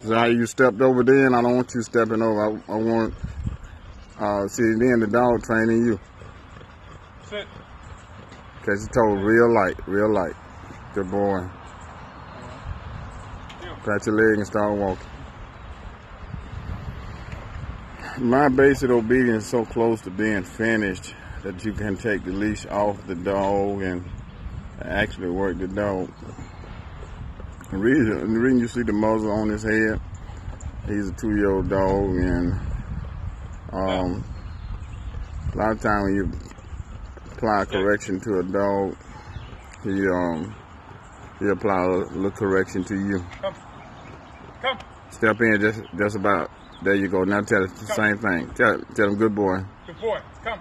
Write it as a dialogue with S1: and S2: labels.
S1: So how you stepped over then, I don't want you stepping over. I, I want, uh, see, then the dog training you.
S2: Sit.
S1: Catch your toe real light, real light. Good boy. Pat your leg and start walking. My basic obedience is so close to being finished that you can take the leash off the dog and actually work the dog. The reason, the reason you see the muzzle on his head, he's a two-year-old dog, and um, a lot of time when you apply correction to a dog, he um he apply a little correction to you.
S2: Come. Come.
S1: Step in just just about. There you go. Now tell us the same thing. Tell tell him good boy.
S2: Good boy. Come.